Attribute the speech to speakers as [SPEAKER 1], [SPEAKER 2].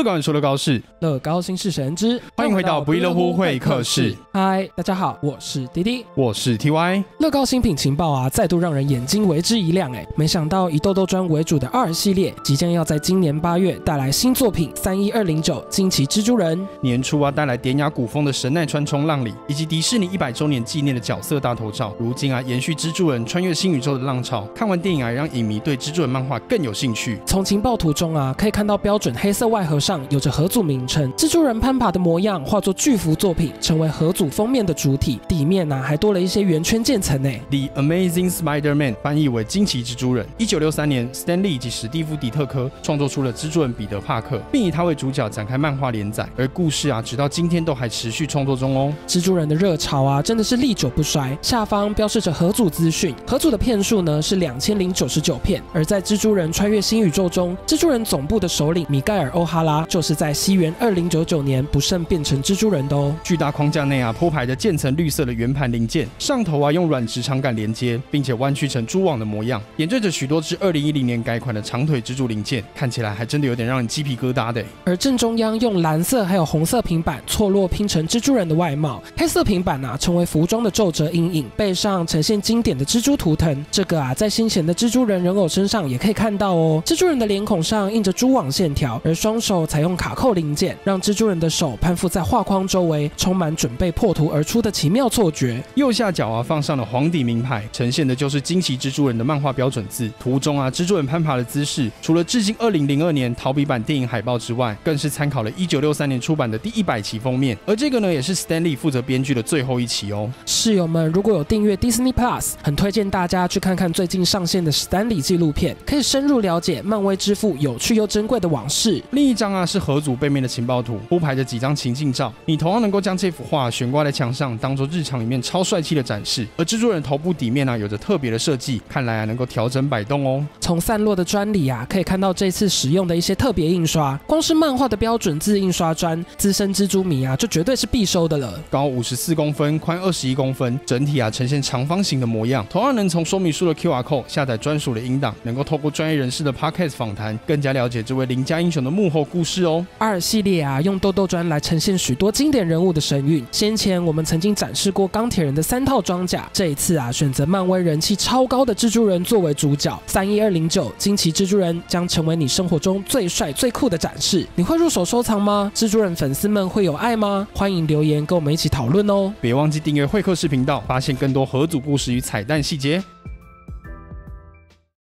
[SPEAKER 1] 乐高人说乐高是，
[SPEAKER 2] 乐高新式神之，
[SPEAKER 1] 欢迎回到不亦乐乎会客室。
[SPEAKER 2] 嗨，大家好，我是滴滴，
[SPEAKER 1] 我是 TY。
[SPEAKER 2] 乐高新品情报啊，再度让人眼睛为之一亮哎！没想到以豆豆砖为主的二系列，即将要在今年八月带来新作品三一二零九惊奇蜘蛛人。
[SPEAKER 1] 年初啊，带来典雅古风的神奈川冲浪里，以及迪士尼一百周年纪念的角色大头照。如今啊，延续蜘蛛人穿越新宇宙的浪潮，看完电影啊，让影迷对蜘蛛人漫画更有兴趣。
[SPEAKER 2] 从情报图中啊，可以看到标准黑色外盒上有着合组名称，蜘蛛人攀爬的模样化作巨幅作品，成为合组封面的主体。底面呢还多了一些圆圈渐层呢。
[SPEAKER 1] The Amazing Spider-Man 翻译为惊奇蜘蛛人。一九六三年，Stan Lee 及史蒂夫·迪特科创作出了蜘蛛人彼得·帕克，并以他为主角展开漫画连载。而故事啊，直到今天都还持续创作中哦。
[SPEAKER 2] 蜘蛛人的热潮啊，真的是历久不衰。下方标示着合组资讯，合组的片数呢是两千零九十九片。而在蜘蛛人穿越新宇宙中，蜘蛛人总部的首领米盖尔·欧哈拉就是在西元二零九九年不慎变成蜘蛛人的哦。
[SPEAKER 1] 巨大框架内啊铺排着渐层绿色的圆盘零件，上头啊用软直长杆连接，并且弯曲成蛛网的模样，点缀着许多只二零一零年改款的长腿蜘蛛零件，看起来还真的有点让人鸡皮疙瘩的。
[SPEAKER 2] 而正中央用蓝色还有红色平板错落拼成蜘蛛人的外貌，黑色平板啊成为服装的皱褶阴影，背上呈现经典的蜘蛛图腾。这个啊在新显的蜘蛛人人偶身上也可以看到哦。蜘蛛人的脸孔上印着蛛网线条，而双手采用卡扣零件，让蜘蛛人的手攀附在画框周围，充满准备破图而出的奇妙错觉。
[SPEAKER 1] 右下角啊放上了黄底名牌，呈现的就是惊奇蜘蛛人的漫画标准字。图中啊蜘蛛人攀爬的姿势，除了致敬二零零二年逃避版电影海报之外，更是参考了一九六三年出版的第一百期封面。而这个呢也是 Stanley 负责编剧的最后一期哦。
[SPEAKER 2] 室友们如果有订阅 Disney Plus，很推荐大家去看看最近上线的 Stanley 纪录片，可以深入了解漫威之父有趣又珍贵的往事。
[SPEAKER 1] 另一张啊是合组背面的情报图，铺排着几张情境照，你同样能够将这幅画悬挂在墙上，当做日常里面超帅气的展示。而蜘蛛人头部底面呢、有着特别的设计，看来啊能够调整摆动哦。
[SPEAKER 2] 从散落的砖里啊，可以看到这次使用的一些特别印刷，光是漫画的标准字印刷砖，资深蜘蛛迷啊就绝对是必收的了。
[SPEAKER 1] 高五十四公分，宽二十一公分，整体啊呈现长方形的模样。同样能从说明书的 QR code 下载专属的音档，能够透过专业人士的 Podcast 访谈，更加了解这位邻家英雄的幕后故事哦。
[SPEAKER 2] 二系列啊，用豆豆砖来呈现许多经典人物的神韵。先前我们曾经展示过钢铁人的三套装甲，这一次啊，选择漫威人气超高的蜘蛛人作为主角。三一二零九惊奇蜘蛛人将成为你生活中最帅最酷的展示。你会入手收藏吗？蜘蛛人粉丝们会有爱吗？欢迎留言跟我们一起讨论哦。
[SPEAKER 1] 别忘记订阅会客室频道，发现更多合组故事与彩蛋细节。